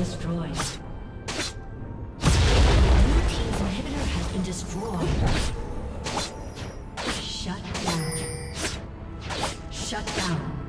destroyed. Your team's inhibitor has been destroyed. Shut down. Shut down.